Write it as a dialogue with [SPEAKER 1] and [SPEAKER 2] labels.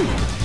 [SPEAKER 1] Hmm.